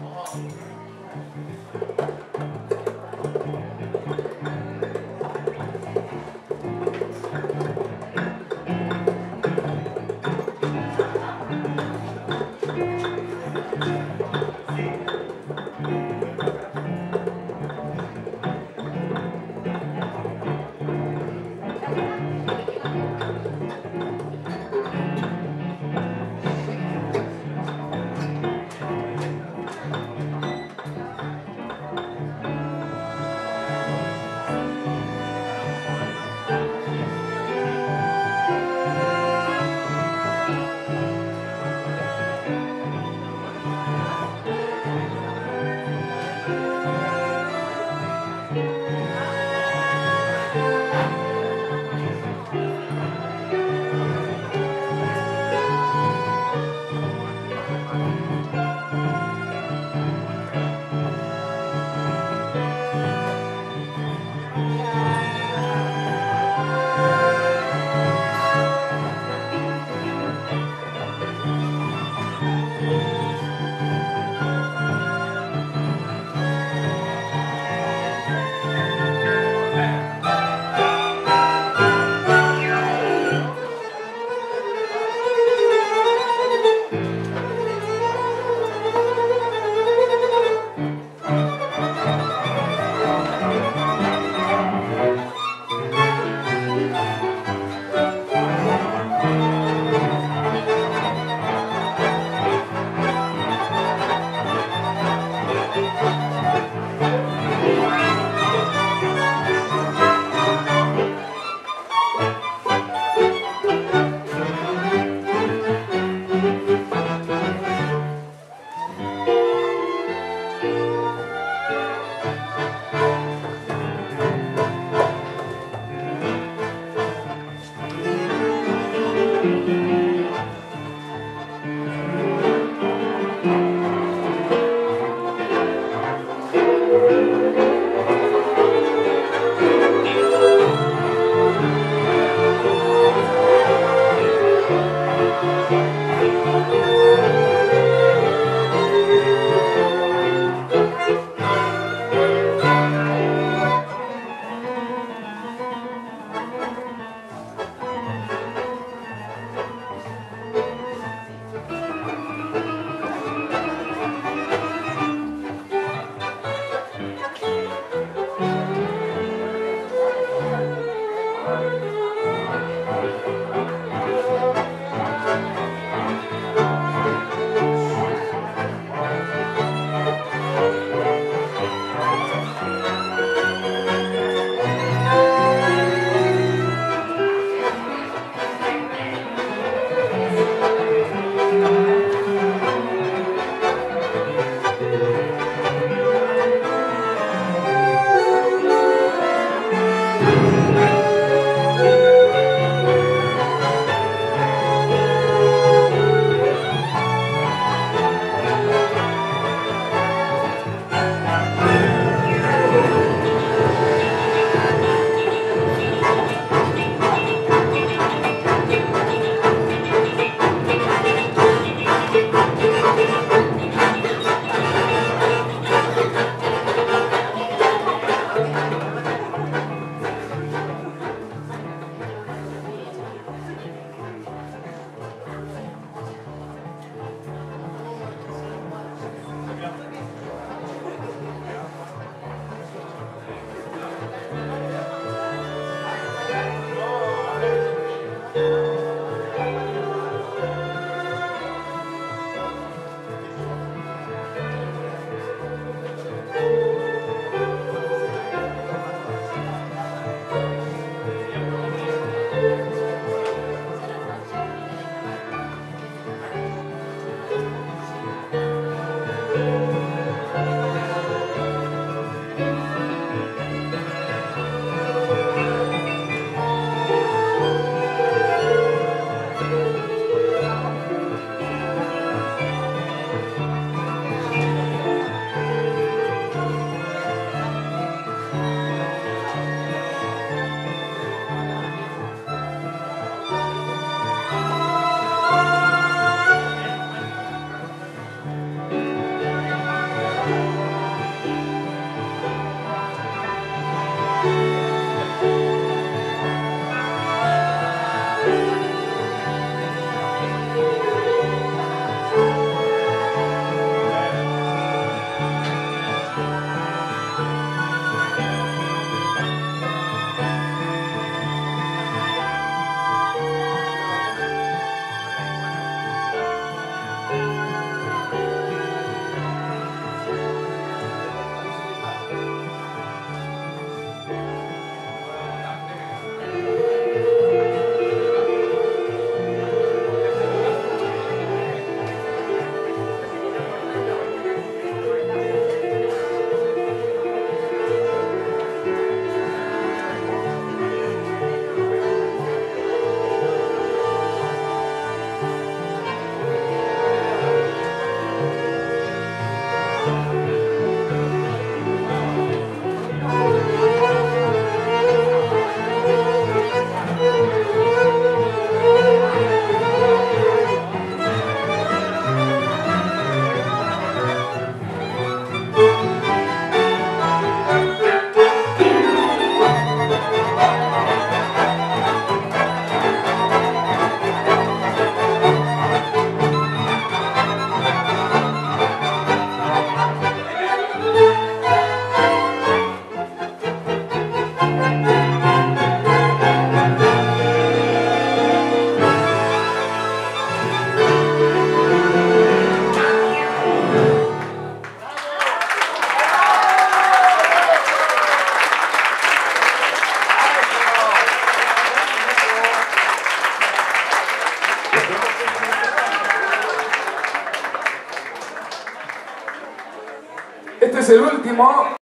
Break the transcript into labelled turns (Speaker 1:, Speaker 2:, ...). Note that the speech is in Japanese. Speaker 1: Thank you. Thank you.
Speaker 2: el último.